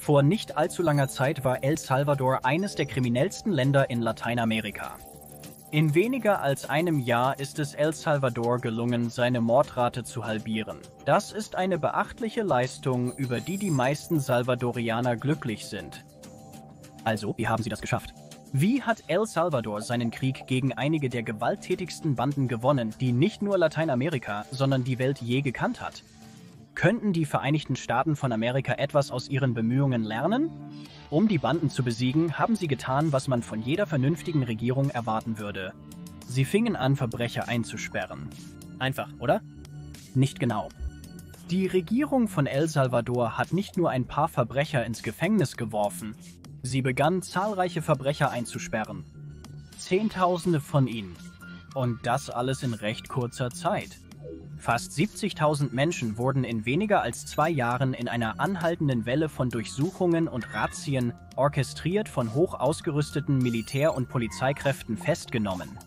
Vor nicht allzu langer Zeit war El Salvador eines der kriminellsten Länder in Lateinamerika. In weniger als einem Jahr ist es El Salvador gelungen, seine Mordrate zu halbieren. Das ist eine beachtliche Leistung, über die die meisten Salvadorianer glücklich sind. Also, wie haben sie das geschafft? Wie hat El Salvador seinen Krieg gegen einige der gewalttätigsten Banden gewonnen, die nicht nur Lateinamerika, sondern die Welt je gekannt hat? Könnten die Vereinigten Staaten von Amerika etwas aus ihren Bemühungen lernen? Um die Banden zu besiegen, haben sie getan, was man von jeder vernünftigen Regierung erwarten würde. Sie fingen an, Verbrecher einzusperren. Einfach, oder? Nicht genau. Die Regierung von El Salvador hat nicht nur ein paar Verbrecher ins Gefängnis geworfen, sie begann zahlreiche Verbrecher einzusperren. Zehntausende von ihnen. Und das alles in recht kurzer Zeit. Fast 70.000 Menschen wurden in weniger als zwei Jahren in einer anhaltenden Welle von Durchsuchungen und Razzien, orchestriert von hoch ausgerüsteten Militär- und Polizeikräften, festgenommen.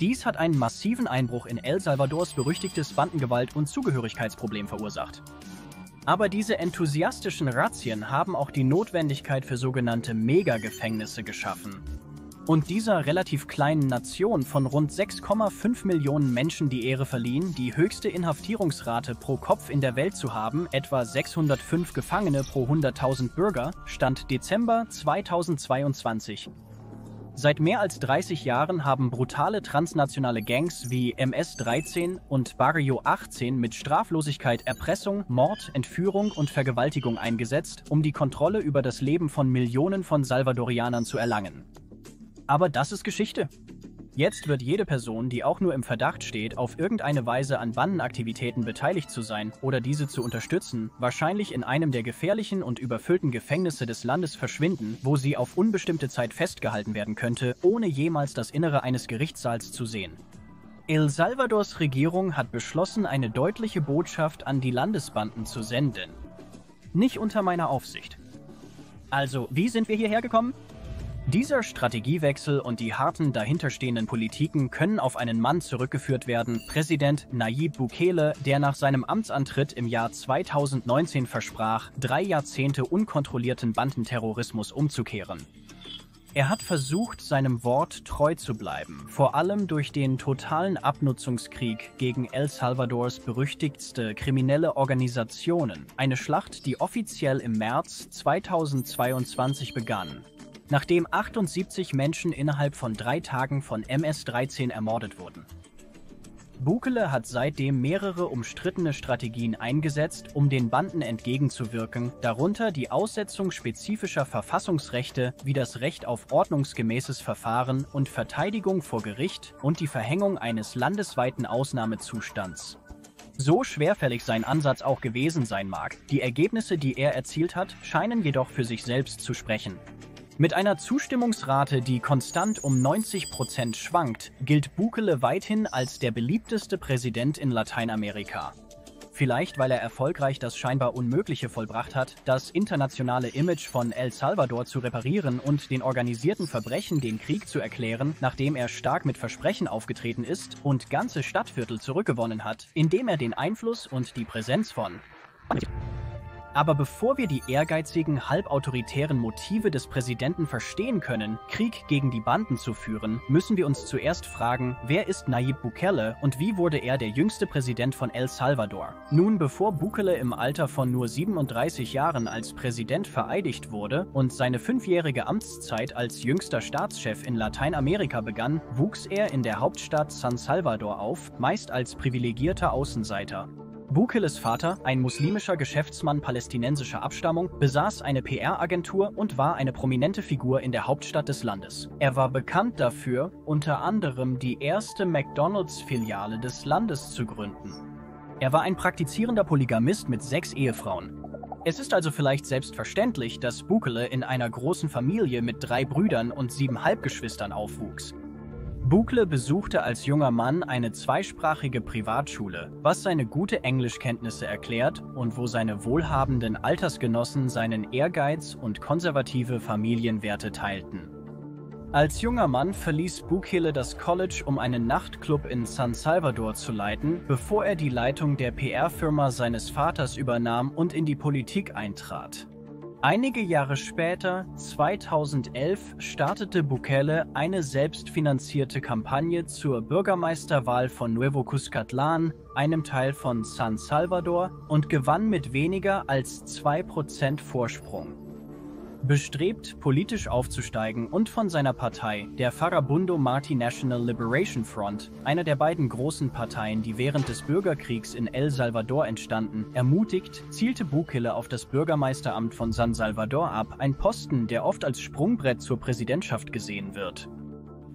Dies hat einen massiven Einbruch in El Salvadors berüchtigtes Bandengewalt- und Zugehörigkeitsproblem verursacht. Aber diese enthusiastischen Razzien haben auch die Notwendigkeit für sogenannte Megagefängnisse geschaffen, und dieser relativ kleinen Nation von rund 6,5 Millionen Menschen die Ehre verliehen, die höchste Inhaftierungsrate pro Kopf in der Welt zu haben, etwa 605 Gefangene pro 100.000 Bürger, stand Dezember 2022. Seit mehr als 30 Jahren haben brutale transnationale Gangs wie MS-13 und Barrio 18 mit Straflosigkeit Erpressung, Mord, Entführung und Vergewaltigung eingesetzt, um die Kontrolle über das Leben von Millionen von Salvadorianern zu erlangen. Aber das ist Geschichte. Jetzt wird jede Person, die auch nur im Verdacht steht, auf irgendeine Weise an Bandenaktivitäten beteiligt zu sein oder diese zu unterstützen, wahrscheinlich in einem der gefährlichen und überfüllten Gefängnisse des Landes verschwinden, wo sie auf unbestimmte Zeit festgehalten werden könnte, ohne jemals das Innere eines Gerichtssaals zu sehen. El Salvadors Regierung hat beschlossen, eine deutliche Botschaft an die Landesbanden zu senden. Nicht unter meiner Aufsicht. Also, wie sind wir hierher gekommen? Dieser Strategiewechsel und die harten dahinterstehenden Politiken können auf einen Mann zurückgeführt werden, Präsident Nayib Bukele, der nach seinem Amtsantritt im Jahr 2019 versprach, drei Jahrzehnte unkontrollierten Bandenterrorismus umzukehren. Er hat versucht, seinem Wort treu zu bleiben, vor allem durch den totalen Abnutzungskrieg gegen El Salvadors berüchtigste kriminelle Organisationen, eine Schlacht, die offiziell im März 2022 begann nachdem 78 Menschen innerhalb von drei Tagen von MS-13 ermordet wurden. Bukele hat seitdem mehrere umstrittene Strategien eingesetzt, um den Banden entgegenzuwirken, darunter die Aussetzung spezifischer Verfassungsrechte wie das Recht auf ordnungsgemäßes Verfahren und Verteidigung vor Gericht und die Verhängung eines landesweiten Ausnahmezustands. So schwerfällig sein Ansatz auch gewesen sein mag, die Ergebnisse, die er erzielt hat, scheinen jedoch für sich selbst zu sprechen. Mit einer Zustimmungsrate, die konstant um 90 Prozent schwankt, gilt Bukele weithin als der beliebteste Präsident in Lateinamerika. Vielleicht, weil er erfolgreich das scheinbar Unmögliche vollbracht hat, das internationale Image von El Salvador zu reparieren und den organisierten Verbrechen den Krieg zu erklären, nachdem er stark mit Versprechen aufgetreten ist und ganze Stadtviertel zurückgewonnen hat, indem er den Einfluss und die Präsenz von aber bevor wir die ehrgeizigen, halbautoritären Motive des Präsidenten verstehen können, Krieg gegen die Banden zu führen, müssen wir uns zuerst fragen, wer ist Nayib Bukele und wie wurde er der jüngste Präsident von El Salvador? Nun, bevor Bukele im Alter von nur 37 Jahren als Präsident vereidigt wurde und seine fünfjährige Amtszeit als jüngster Staatschef in Lateinamerika begann, wuchs er in der Hauptstadt San Salvador auf, meist als privilegierter Außenseiter. Bukeles Vater, ein muslimischer Geschäftsmann palästinensischer Abstammung, besaß eine PR-Agentur und war eine prominente Figur in der Hauptstadt des Landes. Er war bekannt dafür, unter anderem die erste McDonald's-Filiale des Landes zu gründen. Er war ein praktizierender Polygamist mit sechs Ehefrauen. Es ist also vielleicht selbstverständlich, dass Bukele in einer großen Familie mit drei Brüdern und sieben Halbgeschwistern aufwuchs. Bukle besuchte als junger Mann eine zweisprachige Privatschule, was seine gute Englischkenntnisse erklärt und wo seine wohlhabenden Altersgenossen seinen Ehrgeiz und konservative Familienwerte teilten. Als junger Mann verließ Bukele das College, um einen Nachtclub in San Salvador zu leiten, bevor er die Leitung der PR-Firma seines Vaters übernahm und in die Politik eintrat. Einige Jahre später, 2011, startete Bukele eine selbstfinanzierte Kampagne zur Bürgermeisterwahl von Nuevo Cuscatlán, einem Teil von San Salvador, und gewann mit weniger als 2% Vorsprung. Bestrebt, politisch aufzusteigen und von seiner Partei, der Farabundo Marti National Liberation Front, einer der beiden großen Parteien, die während des Bürgerkriegs in El Salvador entstanden, ermutigt, zielte Bukele auf das Bürgermeisteramt von San Salvador ab, ein Posten, der oft als Sprungbrett zur Präsidentschaft gesehen wird.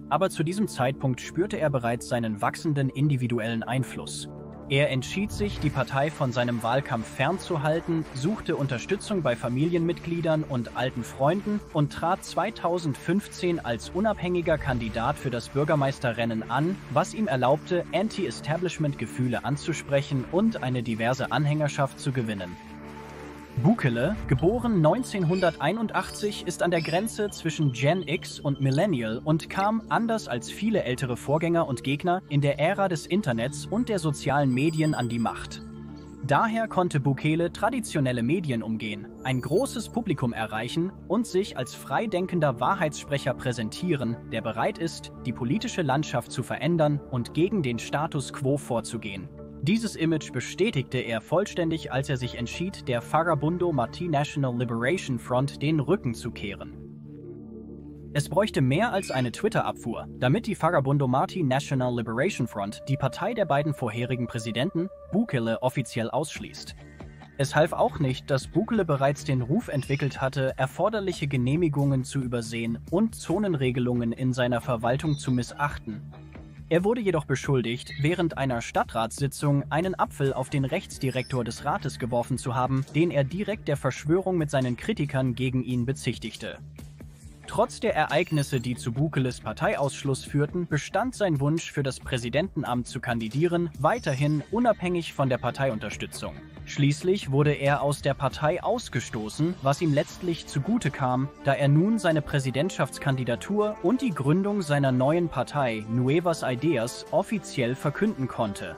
Aber zu diesem Zeitpunkt spürte er bereits seinen wachsenden individuellen Einfluss. Er entschied sich, die Partei von seinem Wahlkampf fernzuhalten, suchte Unterstützung bei Familienmitgliedern und alten Freunden und trat 2015 als unabhängiger Kandidat für das Bürgermeisterrennen an, was ihm erlaubte, Anti-Establishment-Gefühle anzusprechen und eine diverse Anhängerschaft zu gewinnen. Bukele, geboren 1981, ist an der Grenze zwischen Gen X und Millennial und kam, anders als viele ältere Vorgänger und Gegner, in der Ära des Internets und der sozialen Medien an die Macht. Daher konnte Bukele traditionelle Medien umgehen, ein großes Publikum erreichen und sich als freidenkender Wahrheitssprecher präsentieren, der bereit ist, die politische Landschaft zu verändern und gegen den Status quo vorzugehen. Dieses Image bestätigte er vollständig, als er sich entschied, der Farabundo Marti National Liberation Front den Rücken zu kehren. Es bräuchte mehr als eine Twitter-Abfuhr, damit die Farabundo Marti National Liberation Front die Partei der beiden vorherigen Präsidenten, Bukele, offiziell ausschließt. Es half auch nicht, dass Bukele bereits den Ruf entwickelt hatte, erforderliche Genehmigungen zu übersehen und Zonenregelungen in seiner Verwaltung zu missachten, er wurde jedoch beschuldigt, während einer Stadtratssitzung einen Apfel auf den Rechtsdirektor des Rates geworfen zu haben, den er direkt der Verschwörung mit seinen Kritikern gegen ihn bezichtigte. Trotz der Ereignisse, die zu Bukeles Parteiausschluss führten, bestand sein Wunsch, für das Präsidentenamt zu kandidieren, weiterhin unabhängig von der Parteiunterstützung. Schließlich wurde er aus der Partei ausgestoßen, was ihm letztlich zugute kam, da er nun seine Präsidentschaftskandidatur und die Gründung seiner neuen Partei Nuevas Ideas offiziell verkünden konnte.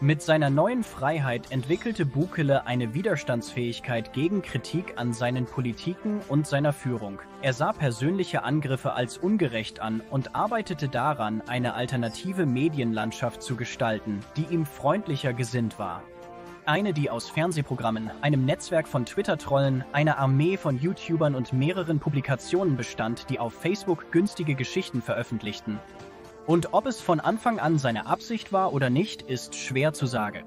Mit seiner neuen Freiheit entwickelte Bukele eine Widerstandsfähigkeit gegen Kritik an seinen Politiken und seiner Führung. Er sah persönliche Angriffe als ungerecht an und arbeitete daran, eine alternative Medienlandschaft zu gestalten, die ihm freundlicher gesinnt war. Eine, die aus Fernsehprogrammen, einem Netzwerk von Twitter-Trollen, einer Armee von YouTubern und mehreren Publikationen bestand, die auf Facebook günstige Geschichten veröffentlichten. Und ob es von Anfang an seine Absicht war oder nicht, ist schwer zu sagen.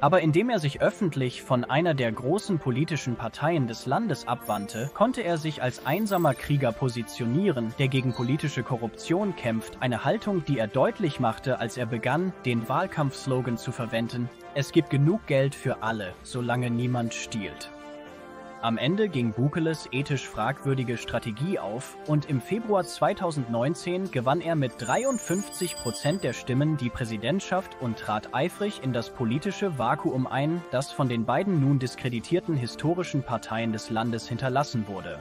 Aber indem er sich öffentlich von einer der großen politischen Parteien des Landes abwandte, konnte er sich als einsamer Krieger positionieren, der gegen politische Korruption kämpft, eine Haltung, die er deutlich machte, als er begann, den Wahlkampfslogan zu verwenden, es gibt genug Geld für alle, solange niemand stiehlt. Am Ende ging Bukeles ethisch fragwürdige Strategie auf und im Februar 2019 gewann er mit 53 Prozent der Stimmen die Präsidentschaft und trat eifrig in das politische Vakuum ein, das von den beiden nun diskreditierten historischen Parteien des Landes hinterlassen wurde.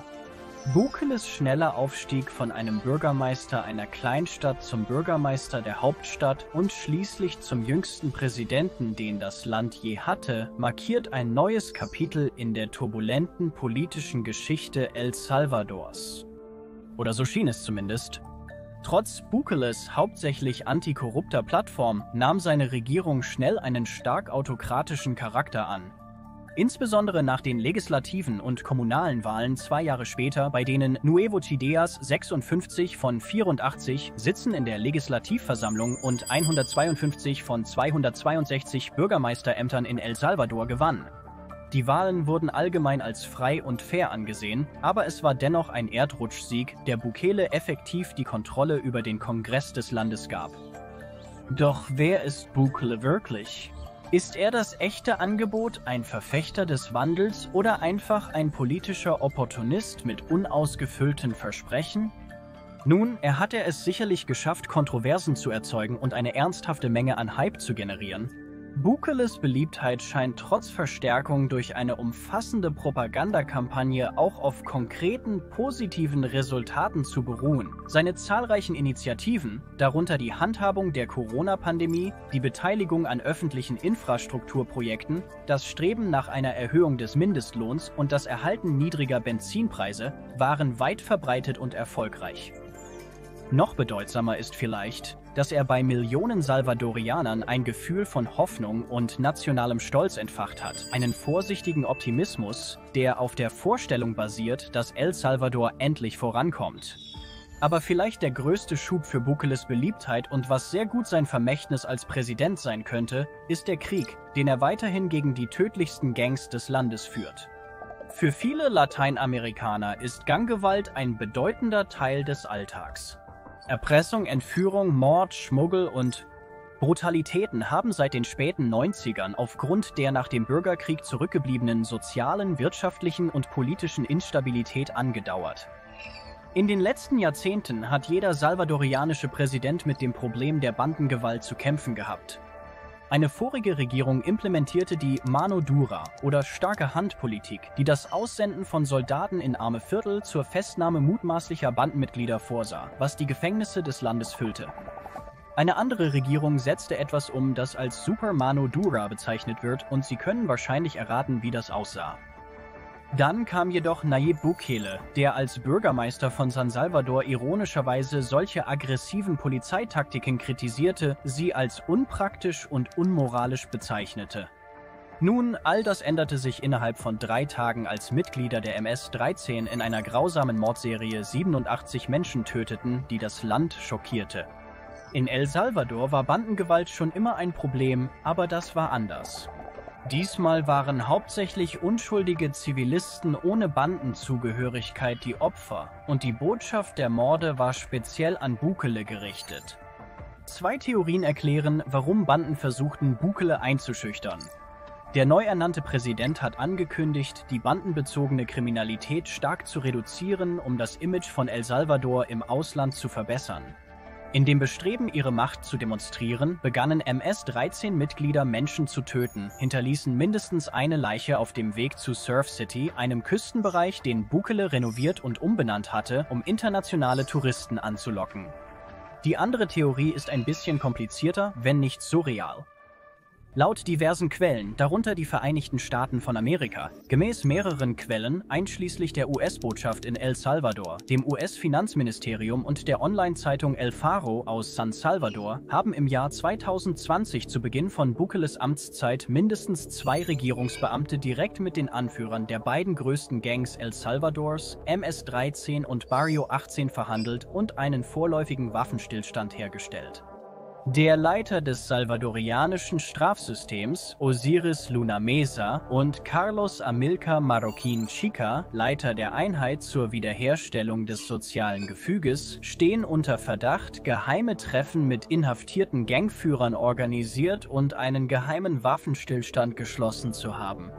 Bukeles schneller Aufstieg von einem Bürgermeister einer Kleinstadt zum Bürgermeister der Hauptstadt und schließlich zum jüngsten Präsidenten, den das Land je hatte, markiert ein neues Kapitel in der turbulenten politischen Geschichte El Salvadors. Oder so schien es zumindest. Trotz Bukeles hauptsächlich antikorrupter Plattform nahm seine Regierung schnell einen stark autokratischen Charakter an. Insbesondere nach den legislativen und kommunalen Wahlen zwei Jahre später, bei denen Nuevo Chideas 56 von 84 Sitzen in der Legislativversammlung und 152 von 262 Bürgermeisterämtern in El Salvador gewann. Die Wahlen wurden allgemein als frei und fair angesehen, aber es war dennoch ein Erdrutschsieg, der Bukele effektiv die Kontrolle über den Kongress des Landes gab. Doch wer ist Bukele wirklich? Ist er das echte Angebot, ein Verfechter des Wandels oder einfach ein politischer Opportunist mit unausgefüllten Versprechen? Nun, er hatte es sicherlich geschafft, Kontroversen zu erzeugen und eine ernsthafte Menge an Hype zu generieren. Bukeles Beliebtheit scheint trotz Verstärkung durch eine umfassende Propagandakampagne auch auf konkreten, positiven Resultaten zu beruhen. Seine zahlreichen Initiativen, darunter die Handhabung der Corona-Pandemie, die Beteiligung an öffentlichen Infrastrukturprojekten, das Streben nach einer Erhöhung des Mindestlohns und das Erhalten niedriger Benzinpreise, waren weit verbreitet und erfolgreich. Noch bedeutsamer ist vielleicht, dass er bei Millionen Salvadorianern ein Gefühl von Hoffnung und nationalem Stolz entfacht hat, einen vorsichtigen Optimismus, der auf der Vorstellung basiert, dass El Salvador endlich vorankommt. Aber vielleicht der größte Schub für Bukeles Beliebtheit und was sehr gut sein Vermächtnis als Präsident sein könnte, ist der Krieg, den er weiterhin gegen die tödlichsten Gangs des Landes führt. Für viele Lateinamerikaner ist Ganggewalt ein bedeutender Teil des Alltags. Erpressung, Entführung, Mord, Schmuggel und Brutalitäten haben seit den späten 90ern aufgrund der nach dem Bürgerkrieg zurückgebliebenen sozialen, wirtschaftlichen und politischen Instabilität angedauert. In den letzten Jahrzehnten hat jeder salvadorianische Präsident mit dem Problem der Bandengewalt zu kämpfen gehabt. Eine vorige Regierung implementierte die Mano Dura oder starke Handpolitik, die das Aussenden von Soldaten in arme Viertel zur Festnahme mutmaßlicher Bandenmitglieder vorsah, was die Gefängnisse des Landes füllte. Eine andere Regierung setzte etwas um, das als Super Mano Dura bezeichnet wird, und Sie können wahrscheinlich erraten, wie das aussah. Dann kam jedoch Nayib Bukele, der als Bürgermeister von San Salvador ironischerweise solche aggressiven Polizeitaktiken kritisierte, sie als unpraktisch und unmoralisch bezeichnete. Nun, all das änderte sich innerhalb von drei Tagen, als Mitglieder der MS-13 in einer grausamen Mordserie 87 Menschen töteten, die das Land schockierte. In El Salvador war Bandengewalt schon immer ein Problem, aber das war anders. Diesmal waren hauptsächlich unschuldige Zivilisten ohne Bandenzugehörigkeit die Opfer und die Botschaft der Morde war speziell an Bukele gerichtet. Zwei Theorien erklären, warum Banden versuchten, Bukele einzuschüchtern. Der neu ernannte Präsident hat angekündigt, die bandenbezogene Kriminalität stark zu reduzieren, um das Image von El Salvador im Ausland zu verbessern. In dem Bestreben, ihre Macht zu demonstrieren, begannen MS-13-Mitglieder Menschen zu töten, hinterließen mindestens eine Leiche auf dem Weg zu Surf City, einem Küstenbereich, den Bukele renoviert und umbenannt hatte, um internationale Touristen anzulocken. Die andere Theorie ist ein bisschen komplizierter, wenn nicht surreal. Laut diversen Quellen, darunter die Vereinigten Staaten von Amerika, gemäß mehreren Quellen, einschließlich der US-Botschaft in El Salvador, dem US-Finanzministerium und der Online-Zeitung El Faro aus San Salvador, haben im Jahr 2020 zu Beginn von Bukeles Amtszeit mindestens zwei Regierungsbeamte direkt mit den Anführern der beiden größten Gangs El Salvadors, MS-13 und Barrio 18 verhandelt und einen vorläufigen Waffenstillstand hergestellt. Der Leiter des salvadorianischen Strafsystems, Osiris Luna Mesa, und Carlos Amilcar Marroquin Chica, Leiter der Einheit zur Wiederherstellung des sozialen Gefüges, stehen unter Verdacht, geheime Treffen mit inhaftierten Gangführern organisiert und einen geheimen Waffenstillstand geschlossen zu haben.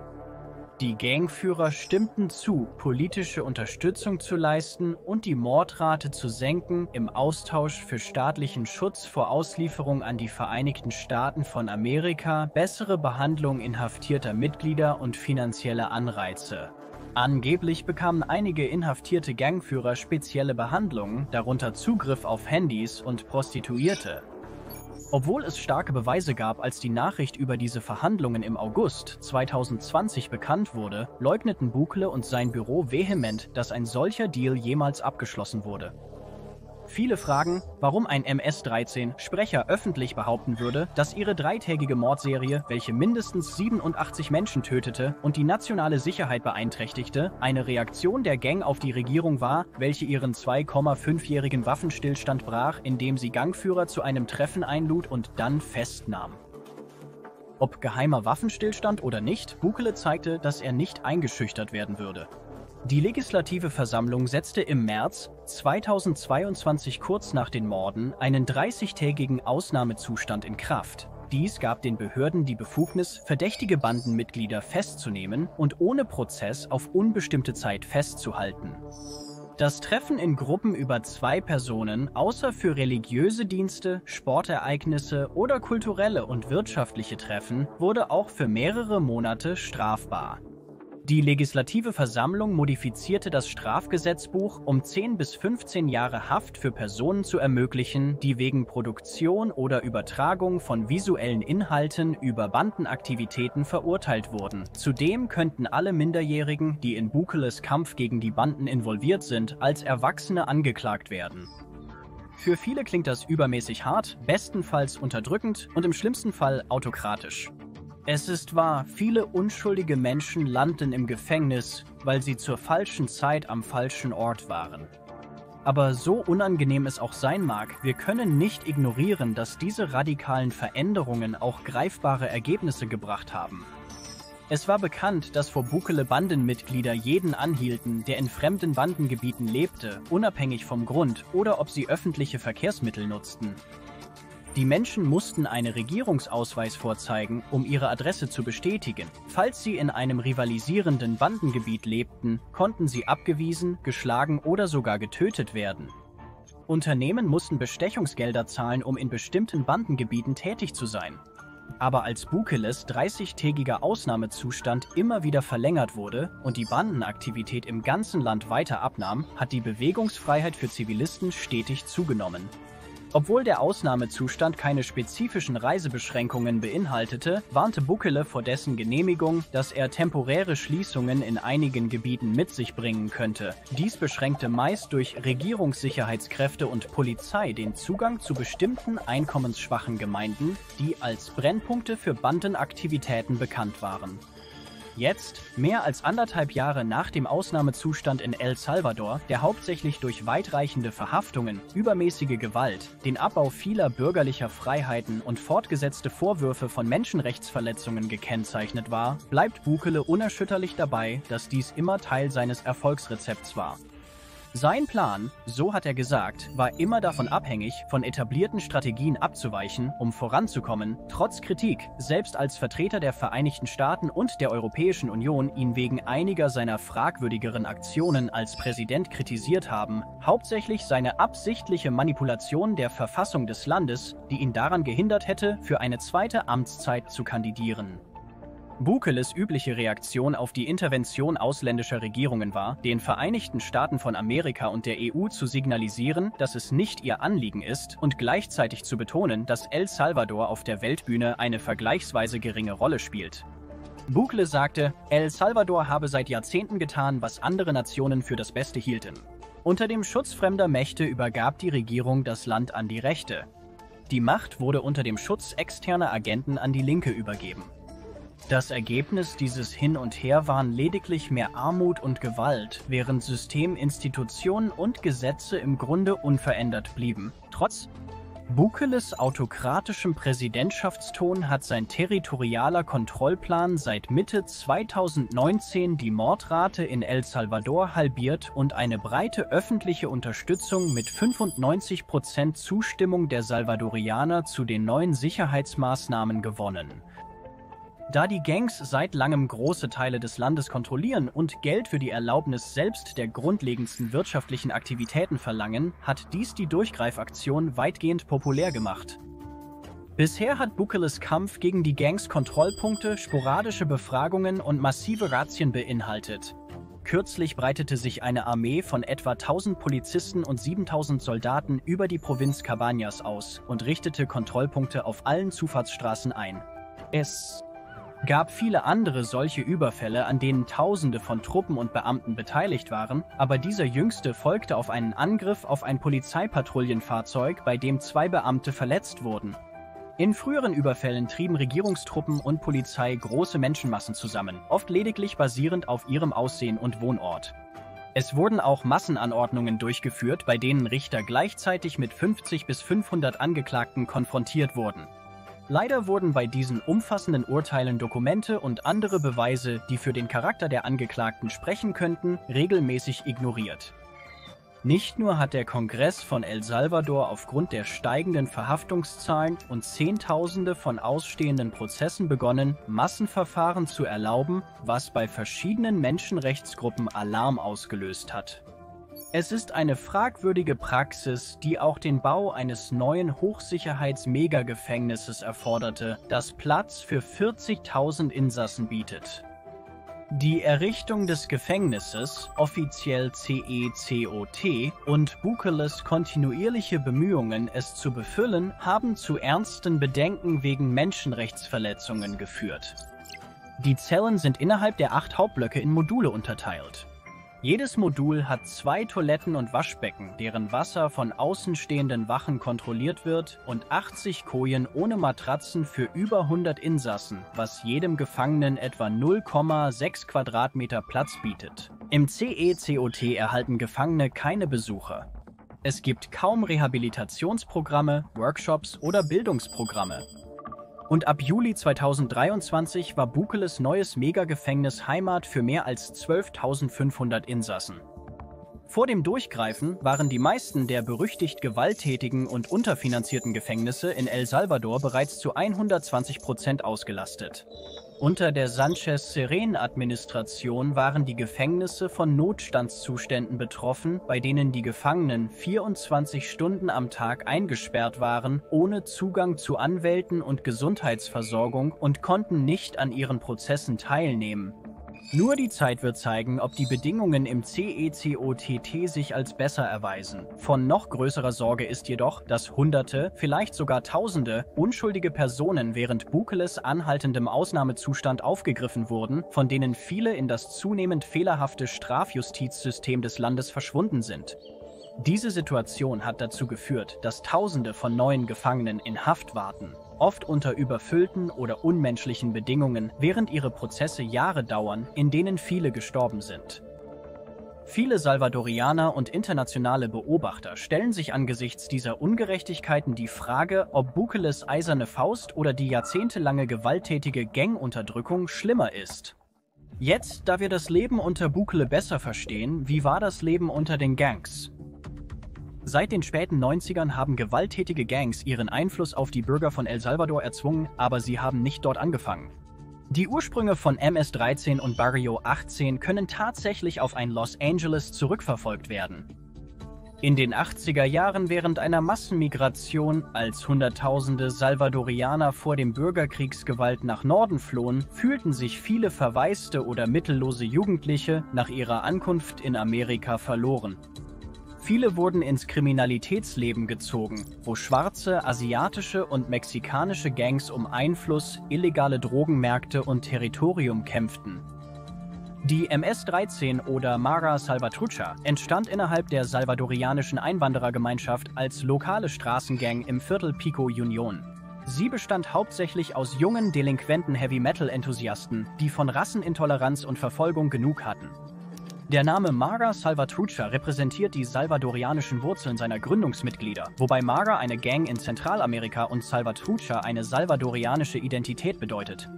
Die Gangführer stimmten zu, politische Unterstützung zu leisten und die Mordrate zu senken im Austausch für staatlichen Schutz vor Auslieferung an die Vereinigten Staaten von Amerika, bessere Behandlung inhaftierter Mitglieder und finanzielle Anreize. Angeblich bekamen einige inhaftierte Gangführer spezielle Behandlungen, darunter Zugriff auf Handys und Prostituierte. Obwohl es starke Beweise gab, als die Nachricht über diese Verhandlungen im August 2020 bekannt wurde, leugneten Bukle und sein Büro vehement, dass ein solcher Deal jemals abgeschlossen wurde. Viele fragen, warum ein MS-13-Sprecher öffentlich behaupten würde, dass ihre dreitägige Mordserie, welche mindestens 87 Menschen tötete und die nationale Sicherheit beeinträchtigte, eine Reaktion der Gang auf die Regierung war, welche ihren 2,5-jährigen Waffenstillstand brach, indem sie Gangführer zu einem Treffen einlud und dann festnahm. Ob geheimer Waffenstillstand oder nicht, Bukele zeigte, dass er nicht eingeschüchtert werden würde. Die Legislative Versammlung setzte im März 2022 kurz nach den Morden einen 30-tägigen Ausnahmezustand in Kraft. Dies gab den Behörden die Befugnis, verdächtige Bandenmitglieder festzunehmen und ohne Prozess auf unbestimmte Zeit festzuhalten. Das Treffen in Gruppen über zwei Personen, außer für religiöse Dienste, Sportereignisse oder kulturelle und wirtschaftliche Treffen, wurde auch für mehrere Monate strafbar. Die Legislative Versammlung modifizierte das Strafgesetzbuch, um 10 bis 15 Jahre Haft für Personen zu ermöglichen, die wegen Produktion oder Übertragung von visuellen Inhalten über Bandenaktivitäten verurteilt wurden. Zudem könnten alle Minderjährigen, die in Bukeles Kampf gegen die Banden involviert sind, als Erwachsene angeklagt werden. Für viele klingt das übermäßig hart, bestenfalls unterdrückend und im schlimmsten Fall autokratisch. Es ist wahr, viele unschuldige Menschen landen im Gefängnis, weil sie zur falschen Zeit am falschen Ort waren. Aber so unangenehm es auch sein mag, wir können nicht ignorieren, dass diese radikalen Veränderungen auch greifbare Ergebnisse gebracht haben. Es war bekannt, dass vor Bukele Bandenmitglieder jeden anhielten, der in fremden Bandengebieten lebte, unabhängig vom Grund oder ob sie öffentliche Verkehrsmittel nutzten. Die Menschen mussten einen Regierungsausweis vorzeigen, um ihre Adresse zu bestätigen. Falls sie in einem rivalisierenden Bandengebiet lebten, konnten sie abgewiesen, geschlagen oder sogar getötet werden. Unternehmen mussten Bestechungsgelder zahlen, um in bestimmten Bandengebieten tätig zu sein. Aber als Bukeles 30-tägiger Ausnahmezustand immer wieder verlängert wurde und die Bandenaktivität im ganzen Land weiter abnahm, hat die Bewegungsfreiheit für Zivilisten stetig zugenommen. Obwohl der Ausnahmezustand keine spezifischen Reisebeschränkungen beinhaltete, warnte Bukele vor dessen Genehmigung, dass er temporäre Schließungen in einigen Gebieten mit sich bringen könnte. Dies beschränkte meist durch Regierungssicherheitskräfte und Polizei den Zugang zu bestimmten einkommensschwachen Gemeinden, die als Brennpunkte für Bandenaktivitäten bekannt waren. Jetzt, mehr als anderthalb Jahre nach dem Ausnahmezustand in El Salvador, der hauptsächlich durch weitreichende Verhaftungen, übermäßige Gewalt, den Abbau vieler bürgerlicher Freiheiten und fortgesetzte Vorwürfe von Menschenrechtsverletzungen gekennzeichnet war, bleibt Bukele unerschütterlich dabei, dass dies immer Teil seines Erfolgsrezepts war. Sein Plan, so hat er gesagt, war immer davon abhängig, von etablierten Strategien abzuweichen, um voranzukommen, trotz Kritik, selbst als Vertreter der Vereinigten Staaten und der Europäischen Union ihn wegen einiger seiner fragwürdigeren Aktionen als Präsident kritisiert haben, hauptsächlich seine absichtliche Manipulation der Verfassung des Landes, die ihn daran gehindert hätte, für eine zweite Amtszeit zu kandidieren. Bukeles übliche Reaktion auf die Intervention ausländischer Regierungen war, den Vereinigten Staaten von Amerika und der EU zu signalisieren, dass es nicht ihr Anliegen ist und gleichzeitig zu betonen, dass El Salvador auf der Weltbühne eine vergleichsweise geringe Rolle spielt. Bukele sagte, El Salvador habe seit Jahrzehnten getan, was andere Nationen für das Beste hielten. Unter dem Schutz fremder Mächte übergab die Regierung das Land an die Rechte. Die Macht wurde unter dem Schutz externer Agenten an die Linke übergeben. Das Ergebnis dieses Hin und Her waren lediglich mehr Armut und Gewalt, während System, Institutionen und Gesetze im Grunde unverändert blieben. Trotz Bukeles autokratischem Präsidentschaftston hat sein territorialer Kontrollplan seit Mitte 2019 die Mordrate in El Salvador halbiert und eine breite öffentliche Unterstützung mit 95% Zustimmung der Salvadorianer zu den neuen Sicherheitsmaßnahmen gewonnen. Da die Gangs seit langem große Teile des Landes kontrollieren und Geld für die Erlaubnis selbst der grundlegendsten wirtschaftlichen Aktivitäten verlangen, hat dies die Durchgreifaktion weitgehend populär gemacht. Bisher hat Bukeles Kampf gegen die Gangs Kontrollpunkte, sporadische Befragungen und massive Razzien beinhaltet. Kürzlich breitete sich eine Armee von etwa 1000 Polizisten und 7000 Soldaten über die Provinz Cabañas aus und richtete Kontrollpunkte auf allen Zufahrtsstraßen ein. Es gab viele andere solche Überfälle, an denen Tausende von Truppen und Beamten beteiligt waren, aber dieser jüngste folgte auf einen Angriff auf ein Polizeipatrouillenfahrzeug, bei dem zwei Beamte verletzt wurden. In früheren Überfällen trieben Regierungstruppen und Polizei große Menschenmassen zusammen, oft lediglich basierend auf ihrem Aussehen und Wohnort. Es wurden auch Massenanordnungen durchgeführt, bei denen Richter gleichzeitig mit 50 bis 500 Angeklagten konfrontiert wurden. Leider wurden bei diesen umfassenden Urteilen Dokumente und andere Beweise, die für den Charakter der Angeklagten sprechen könnten, regelmäßig ignoriert. Nicht nur hat der Kongress von El Salvador aufgrund der steigenden Verhaftungszahlen und Zehntausende von ausstehenden Prozessen begonnen, Massenverfahren zu erlauben, was bei verschiedenen Menschenrechtsgruppen Alarm ausgelöst hat. Es ist eine fragwürdige Praxis, die auch den Bau eines neuen Hochsicherheits-Megagefängnisses erforderte, das Platz für 40.000 Insassen bietet. Die Errichtung des Gefängnisses, offiziell CECOT, und Bukeles kontinuierliche Bemühungen, es zu befüllen, haben zu ernsten Bedenken wegen Menschenrechtsverletzungen geführt. Die Zellen sind innerhalb der acht Hauptblöcke in Module unterteilt. Jedes Modul hat zwei Toiletten und Waschbecken, deren Wasser von außenstehenden Wachen kontrolliert wird, und 80 Kojen ohne Matratzen für über 100 Insassen, was jedem Gefangenen etwa 0,6 Quadratmeter Platz bietet. Im CECOT erhalten Gefangene keine Besucher. Es gibt kaum Rehabilitationsprogramme, Workshops oder Bildungsprogramme. Und ab Juli 2023 war Bukeles neues Megagefängnis Heimat für mehr als 12.500 Insassen. Vor dem Durchgreifen waren die meisten der berüchtigt gewalttätigen und unterfinanzierten Gefängnisse in El Salvador bereits zu 120 Prozent ausgelastet. Unter der Sanchez-Seren-Administration waren die Gefängnisse von Notstandszuständen betroffen, bei denen die Gefangenen 24 Stunden am Tag eingesperrt waren, ohne Zugang zu Anwälten und Gesundheitsversorgung und konnten nicht an ihren Prozessen teilnehmen. Nur die Zeit wird zeigen, ob die Bedingungen im CECOTT sich als besser erweisen. Von noch größerer Sorge ist jedoch, dass Hunderte, vielleicht sogar Tausende unschuldige Personen während Bukeles anhaltendem Ausnahmezustand aufgegriffen wurden, von denen viele in das zunehmend fehlerhafte Strafjustizsystem des Landes verschwunden sind. Diese Situation hat dazu geführt, dass Tausende von neuen Gefangenen in Haft warten oft unter überfüllten oder unmenschlichen Bedingungen, während ihre Prozesse Jahre dauern, in denen viele gestorben sind. Viele Salvadorianer und internationale Beobachter stellen sich angesichts dieser Ungerechtigkeiten die Frage, ob Bukeles eiserne Faust oder die jahrzehntelange gewalttätige Gangunterdrückung schlimmer ist. Jetzt, da wir das Leben unter Bukele besser verstehen, wie war das Leben unter den Gangs? Seit den späten 90ern haben gewalttätige Gangs ihren Einfluss auf die Bürger von El Salvador erzwungen, aber sie haben nicht dort angefangen. Die Ursprünge von MS-13 und Barrio 18 können tatsächlich auf ein Los Angeles zurückverfolgt werden. In den 80er Jahren während einer Massenmigration, als Hunderttausende Salvadorianer vor dem Bürgerkriegsgewalt nach Norden flohen, fühlten sich viele verwaiste oder mittellose Jugendliche nach ihrer Ankunft in Amerika verloren. Viele wurden ins Kriminalitätsleben gezogen, wo schwarze, asiatische und mexikanische Gangs um Einfluss, illegale Drogenmärkte und Territorium kämpften. Die MS-13 oder Mara Salvatrucha entstand innerhalb der salvadorianischen Einwanderergemeinschaft als lokale Straßengang im Viertel Pico Union. Sie bestand hauptsächlich aus jungen, delinquenten Heavy-Metal-Enthusiasten, die von Rassenintoleranz und Verfolgung genug hatten. Der Name Mara Salvatrucha repräsentiert die salvadorianischen Wurzeln seiner Gründungsmitglieder, wobei Mara eine Gang in Zentralamerika und Salvatrucha eine salvadorianische Identität bedeutet.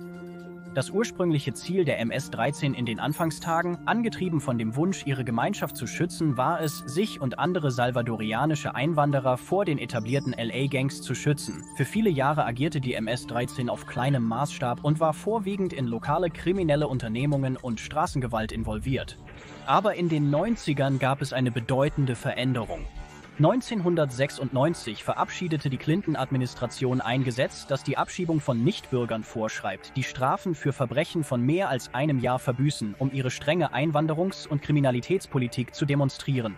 Das ursprüngliche Ziel der MS-13 in den Anfangstagen, angetrieben von dem Wunsch, ihre Gemeinschaft zu schützen, war es, sich und andere salvadorianische Einwanderer vor den etablierten LA-Gangs zu schützen. Für viele Jahre agierte die MS-13 auf kleinem Maßstab und war vorwiegend in lokale kriminelle Unternehmungen und Straßengewalt involviert. Aber in den 90ern gab es eine bedeutende Veränderung. 1996 verabschiedete die Clinton-Administration ein Gesetz, das die Abschiebung von Nichtbürgern vorschreibt, die Strafen für Verbrechen von mehr als einem Jahr verbüßen, um ihre strenge Einwanderungs- und Kriminalitätspolitik zu demonstrieren.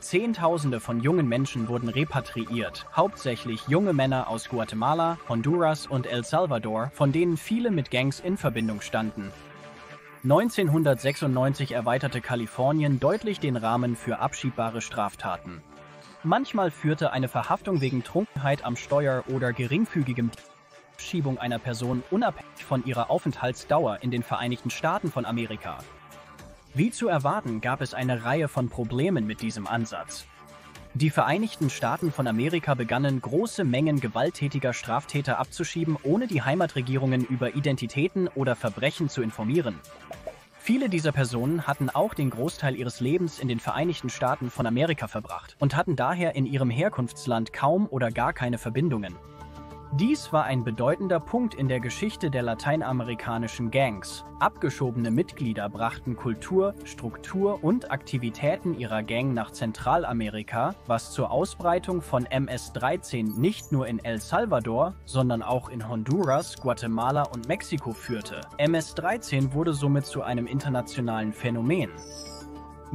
Zehntausende von jungen Menschen wurden repatriiert, hauptsächlich junge Männer aus Guatemala, Honduras und El Salvador, von denen viele mit Gangs in Verbindung standen. 1996 erweiterte Kalifornien deutlich den Rahmen für abschiebbare Straftaten. Manchmal führte eine Verhaftung wegen Trunkenheit am Steuer oder geringfügigem Abschiebung einer Person unabhängig von ihrer Aufenthaltsdauer in den Vereinigten Staaten von Amerika. Wie zu erwarten, gab es eine Reihe von Problemen mit diesem Ansatz. Die Vereinigten Staaten von Amerika begannen, große Mengen gewalttätiger Straftäter abzuschieben, ohne die Heimatregierungen über Identitäten oder Verbrechen zu informieren. Viele dieser Personen hatten auch den Großteil ihres Lebens in den Vereinigten Staaten von Amerika verbracht und hatten daher in ihrem Herkunftsland kaum oder gar keine Verbindungen. Dies war ein bedeutender Punkt in der Geschichte der lateinamerikanischen Gangs. Abgeschobene Mitglieder brachten Kultur, Struktur und Aktivitäten ihrer Gang nach Zentralamerika, was zur Ausbreitung von MS-13 nicht nur in El Salvador, sondern auch in Honduras, Guatemala und Mexiko führte. MS-13 wurde somit zu einem internationalen Phänomen.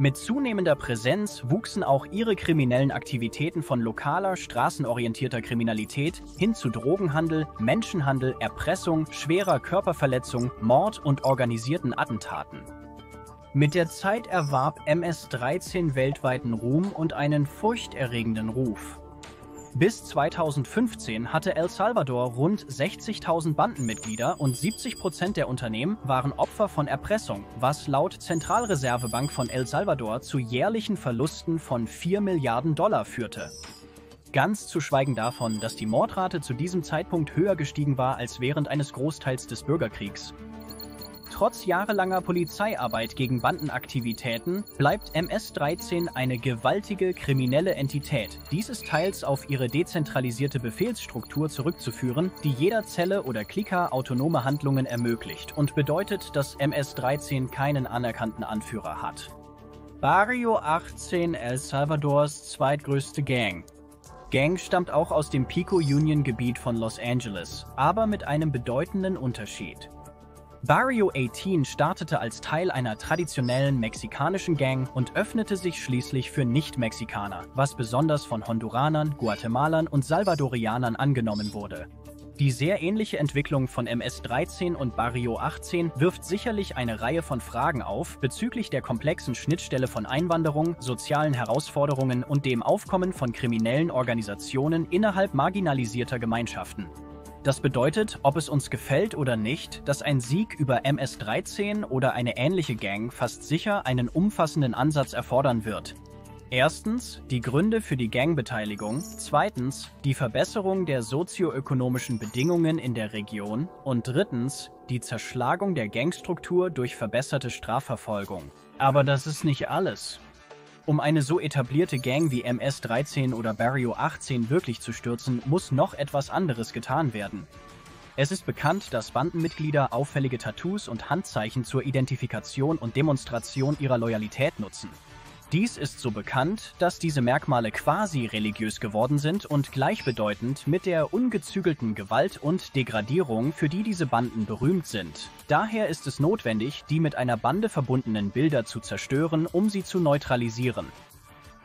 Mit zunehmender Präsenz wuchsen auch ihre kriminellen Aktivitäten von lokaler, straßenorientierter Kriminalität hin zu Drogenhandel, Menschenhandel, Erpressung, schwerer Körperverletzung, Mord und organisierten Attentaten. Mit der Zeit erwarb MS-13 weltweiten Ruhm und einen furchterregenden Ruf. Bis 2015 hatte El Salvador rund 60.000 Bandenmitglieder und 70 Prozent der Unternehmen waren Opfer von Erpressung, was laut Zentralreservebank von El Salvador zu jährlichen Verlusten von 4 Milliarden Dollar führte. Ganz zu schweigen davon, dass die Mordrate zu diesem Zeitpunkt höher gestiegen war als während eines Großteils des Bürgerkriegs. Trotz jahrelanger Polizeiarbeit gegen Bandenaktivitäten bleibt MS-13 eine gewaltige kriminelle Entität. Dies ist teils auf ihre dezentralisierte Befehlsstruktur zurückzuführen, die jeder Zelle oder Klicker autonome Handlungen ermöglicht und bedeutet, dass MS-13 keinen anerkannten Anführer hat. Barrio 18 El Salvadors zweitgrößte Gang. Gang stammt auch aus dem Pico Union Gebiet von Los Angeles, aber mit einem bedeutenden Unterschied. Barrio 18 startete als Teil einer traditionellen mexikanischen Gang und öffnete sich schließlich für Nicht-Mexikaner, was besonders von Honduranern, Guatemalern und Salvadorianern angenommen wurde. Die sehr ähnliche Entwicklung von MS-13 und Barrio 18 wirft sicherlich eine Reihe von Fragen auf bezüglich der komplexen Schnittstelle von Einwanderung, sozialen Herausforderungen und dem Aufkommen von kriminellen Organisationen innerhalb marginalisierter Gemeinschaften. Das bedeutet, ob es uns gefällt oder nicht, dass ein Sieg über MS-13 oder eine ähnliche Gang fast sicher einen umfassenden Ansatz erfordern wird. Erstens die Gründe für die Gangbeteiligung, zweitens die Verbesserung der sozioökonomischen Bedingungen in der Region und drittens die Zerschlagung der Gangstruktur durch verbesserte Strafverfolgung. Aber das ist nicht alles. Um eine so etablierte Gang wie MS-13 oder Barrio 18 wirklich zu stürzen, muss noch etwas anderes getan werden. Es ist bekannt, dass Bandenmitglieder auffällige Tattoos und Handzeichen zur Identifikation und Demonstration ihrer Loyalität nutzen. Dies ist so bekannt, dass diese Merkmale quasi religiös geworden sind und gleichbedeutend mit der ungezügelten Gewalt und Degradierung, für die diese Banden berühmt sind. Daher ist es notwendig, die mit einer Bande verbundenen Bilder zu zerstören, um sie zu neutralisieren.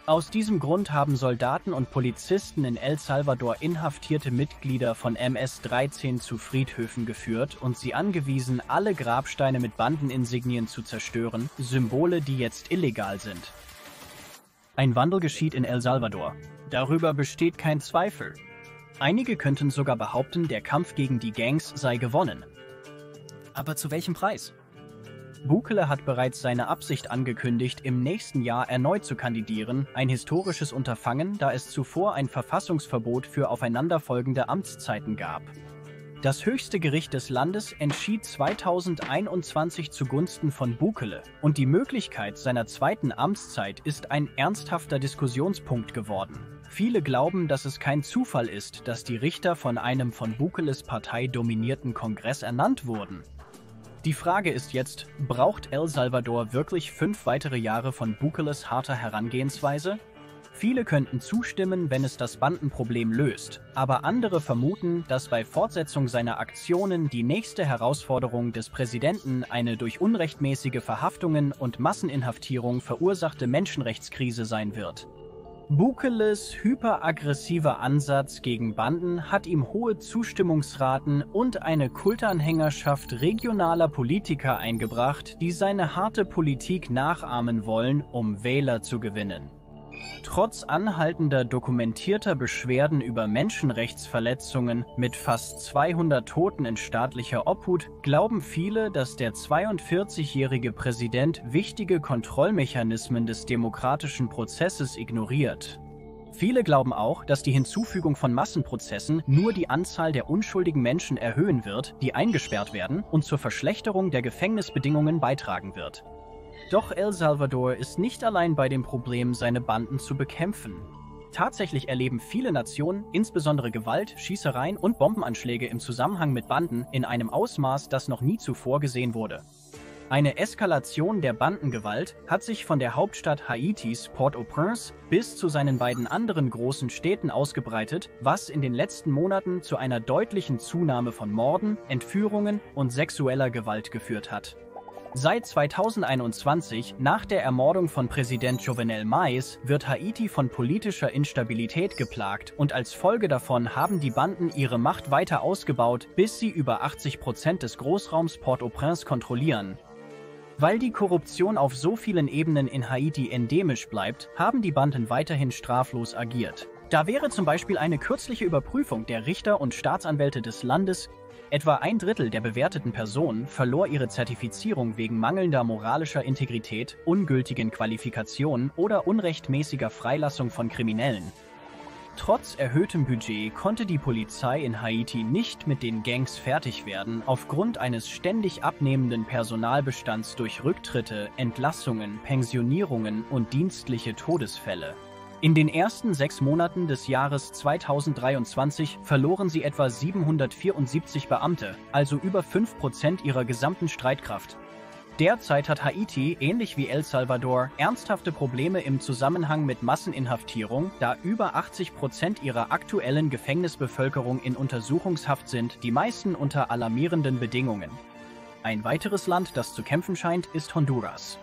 Aus diesem Grund haben Soldaten und Polizisten in El Salvador inhaftierte Mitglieder von MS-13 zu Friedhöfen geführt und sie angewiesen, alle Grabsteine mit Bandeninsignien zu zerstören, Symbole, die jetzt illegal sind. Ein Wandel geschieht in El Salvador. Darüber besteht kein Zweifel. Einige könnten sogar behaupten, der Kampf gegen die Gangs sei gewonnen. Aber zu welchem Preis? Bukele hat bereits seine Absicht angekündigt, im nächsten Jahr erneut zu kandidieren, ein historisches Unterfangen, da es zuvor ein Verfassungsverbot für aufeinanderfolgende Amtszeiten gab. Das höchste Gericht des Landes entschied 2021 zugunsten von Bukele und die Möglichkeit seiner zweiten Amtszeit ist ein ernsthafter Diskussionspunkt geworden. Viele glauben, dass es kein Zufall ist, dass die Richter von einem von Bukeles Partei dominierten Kongress ernannt wurden. Die Frage ist jetzt, braucht El Salvador wirklich fünf weitere Jahre von Bukeles harter Herangehensweise? Viele könnten zustimmen, wenn es das Bandenproblem löst, aber andere vermuten, dass bei Fortsetzung seiner Aktionen die nächste Herausforderung des Präsidenten eine durch unrechtmäßige Verhaftungen und Masseninhaftierung verursachte Menschenrechtskrise sein wird. Bukeles hyperaggressiver Ansatz gegen Banden hat ihm hohe Zustimmungsraten und eine Kultanhängerschaft regionaler Politiker eingebracht, die seine harte Politik nachahmen wollen, um Wähler zu gewinnen. Trotz anhaltender dokumentierter Beschwerden über Menschenrechtsverletzungen mit fast 200 Toten in staatlicher Obhut glauben viele, dass der 42-jährige Präsident wichtige Kontrollmechanismen des demokratischen Prozesses ignoriert. Viele glauben auch, dass die Hinzufügung von Massenprozessen nur die Anzahl der unschuldigen Menschen erhöhen wird, die eingesperrt werden und zur Verschlechterung der Gefängnisbedingungen beitragen wird. Doch El Salvador ist nicht allein bei dem Problem, seine Banden zu bekämpfen. Tatsächlich erleben viele Nationen, insbesondere Gewalt, Schießereien und Bombenanschläge im Zusammenhang mit Banden in einem Ausmaß, das noch nie zuvor gesehen wurde. Eine Eskalation der Bandengewalt hat sich von der Hauptstadt Haitis, Port-au-Prince, bis zu seinen beiden anderen großen Städten ausgebreitet, was in den letzten Monaten zu einer deutlichen Zunahme von Morden, Entführungen und sexueller Gewalt geführt hat. Seit 2021, nach der Ermordung von Präsident Jovenel Mais, wird Haiti von politischer Instabilität geplagt und als Folge davon haben die Banden ihre Macht weiter ausgebaut, bis sie über 80 Prozent des Großraums Port-au-Prince kontrollieren. Weil die Korruption auf so vielen Ebenen in Haiti endemisch bleibt, haben die Banden weiterhin straflos agiert. Da wäre zum Beispiel eine kürzliche Überprüfung der Richter und Staatsanwälte des Landes. Etwa ein Drittel der bewerteten Personen verlor ihre Zertifizierung wegen mangelnder moralischer Integrität, ungültigen Qualifikationen oder unrechtmäßiger Freilassung von Kriminellen. Trotz erhöhtem Budget konnte die Polizei in Haiti nicht mit den Gangs fertig werden, aufgrund eines ständig abnehmenden Personalbestands durch Rücktritte, Entlassungen, Pensionierungen und dienstliche Todesfälle. In den ersten sechs Monaten des Jahres 2023 verloren sie etwa 774 Beamte, also über 5% ihrer gesamten Streitkraft. Derzeit hat Haiti, ähnlich wie El Salvador, ernsthafte Probleme im Zusammenhang mit Masseninhaftierung, da über 80 Prozent ihrer aktuellen Gefängnisbevölkerung in Untersuchungshaft sind, die meisten unter alarmierenden Bedingungen. Ein weiteres Land, das zu kämpfen scheint, ist Honduras.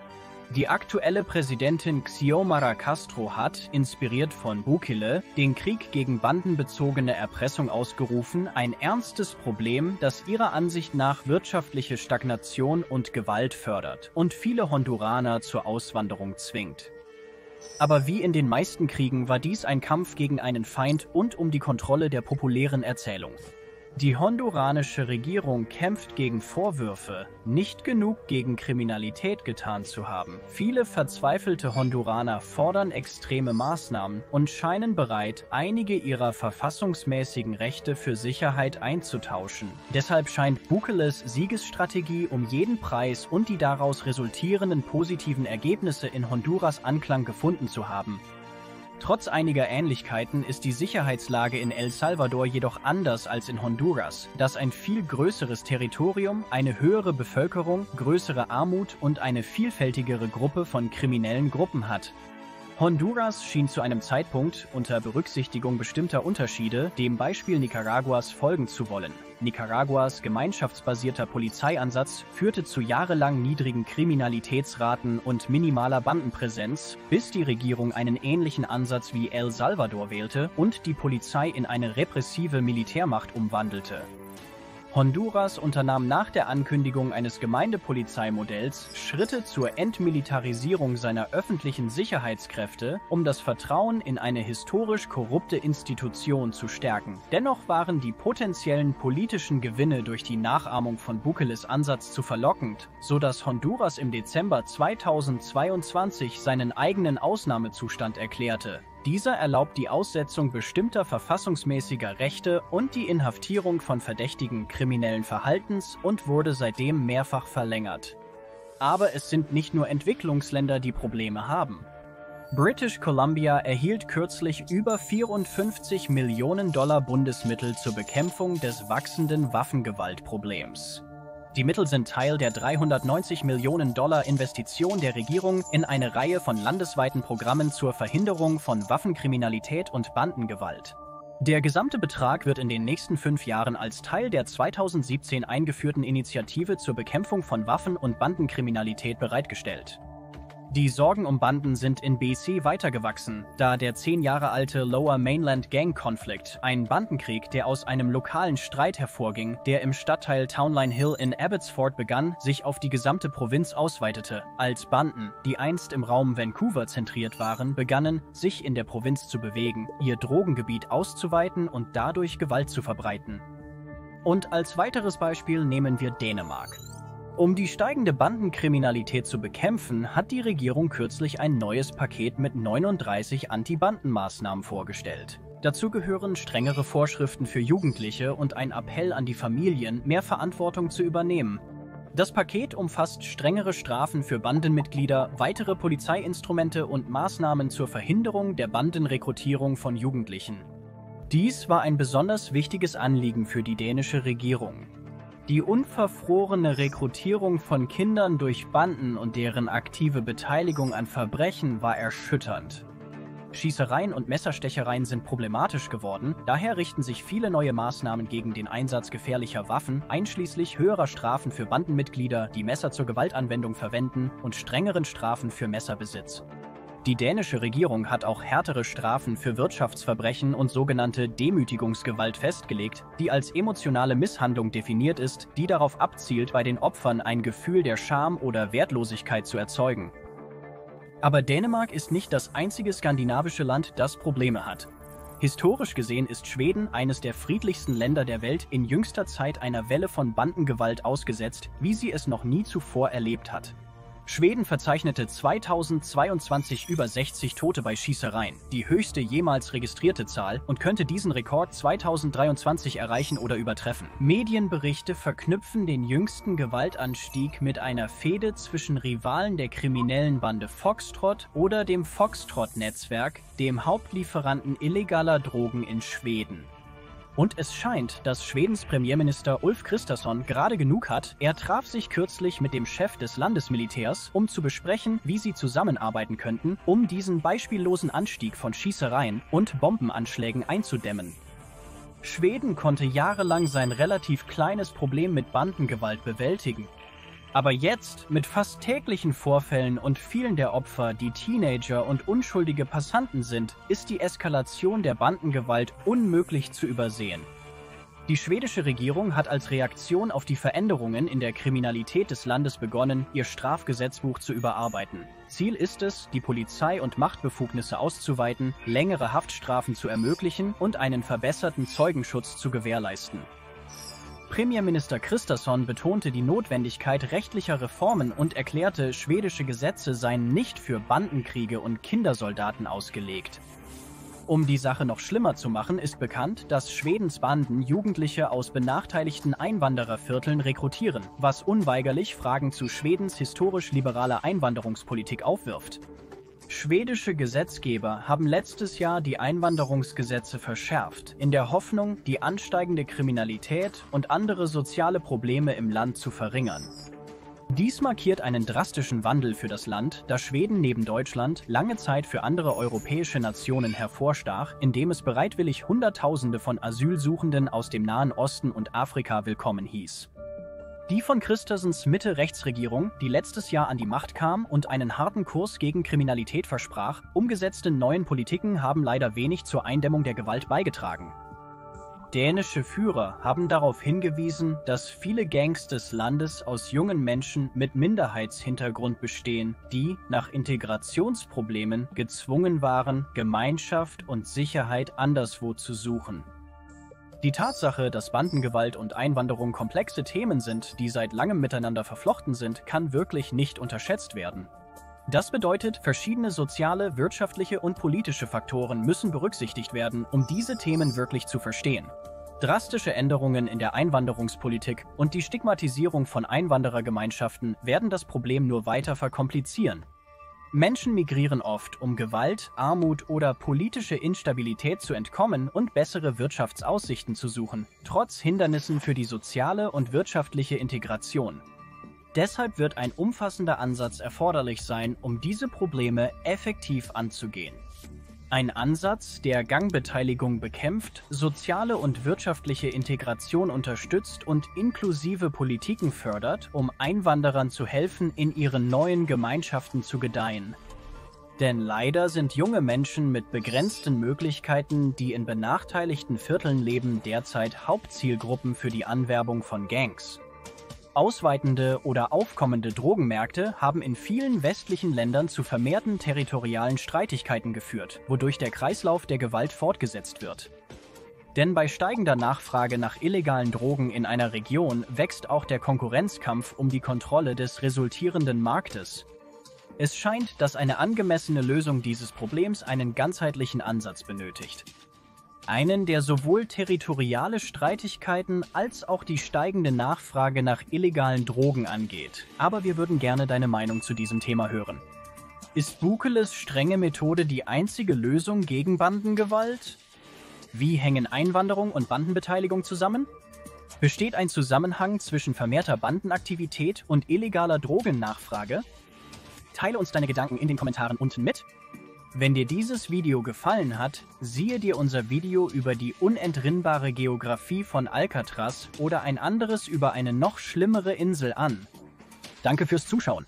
Die aktuelle Präsidentin Xiomara Castro hat, inspiriert von Bukele, den Krieg gegen bandenbezogene Erpressung ausgerufen, ein ernstes Problem, das ihrer Ansicht nach wirtschaftliche Stagnation und Gewalt fördert und viele Honduraner zur Auswanderung zwingt. Aber wie in den meisten Kriegen war dies ein Kampf gegen einen Feind und um die Kontrolle der populären Erzählung. Die honduranische Regierung kämpft gegen Vorwürfe, nicht genug gegen Kriminalität getan zu haben. Viele verzweifelte Honduraner fordern extreme Maßnahmen und scheinen bereit, einige ihrer verfassungsmäßigen Rechte für Sicherheit einzutauschen. Deshalb scheint Bukeles Siegesstrategie um jeden Preis und die daraus resultierenden positiven Ergebnisse in Honduras Anklang gefunden zu haben. Trotz einiger Ähnlichkeiten ist die Sicherheitslage in El Salvador jedoch anders als in Honduras, das ein viel größeres Territorium, eine höhere Bevölkerung, größere Armut und eine vielfältigere Gruppe von kriminellen Gruppen hat. Honduras schien zu einem Zeitpunkt, unter Berücksichtigung bestimmter Unterschiede, dem Beispiel Nicaraguas folgen zu wollen. Nicaraguas gemeinschaftsbasierter Polizeiansatz führte zu jahrelang niedrigen Kriminalitätsraten und minimaler Bandenpräsenz, bis die Regierung einen ähnlichen Ansatz wie El Salvador wählte und die Polizei in eine repressive Militärmacht umwandelte. Honduras unternahm nach der Ankündigung eines Gemeindepolizeimodells Schritte zur Entmilitarisierung seiner öffentlichen Sicherheitskräfte, um das Vertrauen in eine historisch korrupte Institution zu stärken. Dennoch waren die potenziellen politischen Gewinne durch die Nachahmung von Bukeles Ansatz zu verlockend, so dass Honduras im Dezember 2022 seinen eigenen Ausnahmezustand erklärte. Dieser erlaubt die Aussetzung bestimmter verfassungsmäßiger Rechte und die Inhaftierung von Verdächtigen kriminellen Verhaltens und wurde seitdem mehrfach verlängert. Aber es sind nicht nur Entwicklungsländer, die Probleme haben. British Columbia erhielt kürzlich über 54 Millionen Dollar Bundesmittel zur Bekämpfung des wachsenden Waffengewaltproblems. Die Mittel sind Teil der 390 Millionen Dollar Investition der Regierung in eine Reihe von landesweiten Programmen zur Verhinderung von Waffenkriminalität und Bandengewalt. Der gesamte Betrag wird in den nächsten fünf Jahren als Teil der 2017 eingeführten Initiative zur Bekämpfung von Waffen- und Bandenkriminalität bereitgestellt. Die Sorgen um Banden sind in BC weitergewachsen, da der zehn Jahre alte Lower Mainland Gang Konflikt, ein Bandenkrieg, der aus einem lokalen Streit hervorging, der im Stadtteil Townline Hill in Abbotsford begann, sich auf die gesamte Provinz ausweitete, als Banden, die einst im Raum Vancouver zentriert waren, begannen, sich in der Provinz zu bewegen, ihr Drogengebiet auszuweiten und dadurch Gewalt zu verbreiten. Und als weiteres Beispiel nehmen wir Dänemark. Um die steigende Bandenkriminalität zu bekämpfen, hat die Regierung kürzlich ein neues Paket mit 39 Anti-Banden-Maßnahmen vorgestellt. Dazu gehören strengere Vorschriften für Jugendliche und ein Appell an die Familien, mehr Verantwortung zu übernehmen. Das Paket umfasst strengere Strafen für Bandenmitglieder, weitere Polizeiinstrumente und Maßnahmen zur Verhinderung der Bandenrekrutierung von Jugendlichen. Dies war ein besonders wichtiges Anliegen für die dänische Regierung. Die unverfrorene Rekrutierung von Kindern durch Banden und deren aktive Beteiligung an Verbrechen war erschütternd. Schießereien und Messerstechereien sind problematisch geworden, daher richten sich viele neue Maßnahmen gegen den Einsatz gefährlicher Waffen, einschließlich höherer Strafen für Bandenmitglieder, die Messer zur Gewaltanwendung verwenden, und strengeren Strafen für Messerbesitz. Die dänische Regierung hat auch härtere Strafen für Wirtschaftsverbrechen und sogenannte Demütigungsgewalt festgelegt, die als emotionale Misshandlung definiert ist, die darauf abzielt, bei den Opfern ein Gefühl der Scham oder Wertlosigkeit zu erzeugen. Aber Dänemark ist nicht das einzige skandinavische Land, das Probleme hat. Historisch gesehen ist Schweden eines der friedlichsten Länder der Welt in jüngster Zeit einer Welle von Bandengewalt ausgesetzt, wie sie es noch nie zuvor erlebt hat. Schweden verzeichnete 2022 über 60 Tote bei Schießereien, die höchste jemals registrierte Zahl, und könnte diesen Rekord 2023 erreichen oder übertreffen. Medienberichte verknüpfen den jüngsten Gewaltanstieg mit einer Fehde zwischen Rivalen der kriminellen Bande Foxtrot oder dem Foxtrot-Netzwerk, dem Hauptlieferanten illegaler Drogen in Schweden. Und es scheint, dass Schwedens Premierminister Ulf Kristersson gerade genug hat. Er traf sich kürzlich mit dem Chef des Landesmilitärs, um zu besprechen, wie sie zusammenarbeiten könnten, um diesen beispiellosen Anstieg von Schießereien und Bombenanschlägen einzudämmen. Schweden konnte jahrelang sein relativ kleines Problem mit Bandengewalt bewältigen. Aber jetzt, mit fast täglichen Vorfällen und vielen der Opfer, die Teenager und unschuldige Passanten sind, ist die Eskalation der Bandengewalt unmöglich zu übersehen. Die schwedische Regierung hat als Reaktion auf die Veränderungen in der Kriminalität des Landes begonnen, ihr Strafgesetzbuch zu überarbeiten. Ziel ist es, die Polizei- und Machtbefugnisse auszuweiten, längere Haftstrafen zu ermöglichen und einen verbesserten Zeugenschutz zu gewährleisten. Premierminister Kristersson betonte die Notwendigkeit rechtlicher Reformen und erklärte, schwedische Gesetze seien nicht für Bandenkriege und Kindersoldaten ausgelegt. Um die Sache noch schlimmer zu machen, ist bekannt, dass Schwedens Banden Jugendliche aus benachteiligten Einwanderervierteln rekrutieren, was unweigerlich Fragen zu Schwedens historisch liberaler Einwanderungspolitik aufwirft. Schwedische Gesetzgeber haben letztes Jahr die Einwanderungsgesetze verschärft, in der Hoffnung, die ansteigende Kriminalität und andere soziale Probleme im Land zu verringern. Dies markiert einen drastischen Wandel für das Land, da Schweden neben Deutschland lange Zeit für andere europäische Nationen hervorstach, indem es bereitwillig Hunderttausende von Asylsuchenden aus dem Nahen Osten und Afrika willkommen hieß. Die von Christensens Mitte-Rechtsregierung, die letztes Jahr an die Macht kam und einen harten Kurs gegen Kriminalität versprach, umgesetzte neuen Politiken haben leider wenig zur Eindämmung der Gewalt beigetragen. Dänische Führer haben darauf hingewiesen, dass viele Gangs des Landes aus jungen Menschen mit Minderheitshintergrund bestehen, die nach Integrationsproblemen gezwungen waren, Gemeinschaft und Sicherheit anderswo zu suchen. Die Tatsache, dass Bandengewalt und Einwanderung komplexe Themen sind, die seit langem miteinander verflochten sind, kann wirklich nicht unterschätzt werden. Das bedeutet, verschiedene soziale, wirtschaftliche und politische Faktoren müssen berücksichtigt werden, um diese Themen wirklich zu verstehen. Drastische Änderungen in der Einwanderungspolitik und die Stigmatisierung von Einwanderergemeinschaften werden das Problem nur weiter verkomplizieren. Menschen migrieren oft, um Gewalt, Armut oder politische Instabilität zu entkommen und bessere Wirtschaftsaussichten zu suchen, trotz Hindernissen für die soziale und wirtschaftliche Integration. Deshalb wird ein umfassender Ansatz erforderlich sein, um diese Probleme effektiv anzugehen. Ein Ansatz, der Gangbeteiligung bekämpft, soziale und wirtschaftliche Integration unterstützt und inklusive Politiken fördert, um Einwanderern zu helfen, in ihren neuen Gemeinschaften zu gedeihen. Denn leider sind junge Menschen mit begrenzten Möglichkeiten, die in benachteiligten Vierteln leben, derzeit Hauptzielgruppen für die Anwerbung von Gangs. Ausweitende oder aufkommende Drogenmärkte haben in vielen westlichen Ländern zu vermehrten territorialen Streitigkeiten geführt, wodurch der Kreislauf der Gewalt fortgesetzt wird. Denn bei steigender Nachfrage nach illegalen Drogen in einer Region wächst auch der Konkurrenzkampf um die Kontrolle des resultierenden Marktes. Es scheint, dass eine angemessene Lösung dieses Problems einen ganzheitlichen Ansatz benötigt. Einen, der sowohl territoriale Streitigkeiten als auch die steigende Nachfrage nach illegalen Drogen angeht. Aber wir würden gerne deine Meinung zu diesem Thema hören. Ist Bukeles strenge Methode die einzige Lösung gegen Bandengewalt? Wie hängen Einwanderung und Bandenbeteiligung zusammen? Besteht ein Zusammenhang zwischen vermehrter Bandenaktivität und illegaler Drogennachfrage? Teile uns deine Gedanken in den Kommentaren unten mit. Wenn dir dieses Video gefallen hat, siehe dir unser Video über die unentrinnbare Geografie von Alcatraz oder ein anderes über eine noch schlimmere Insel an. Danke fürs Zuschauen.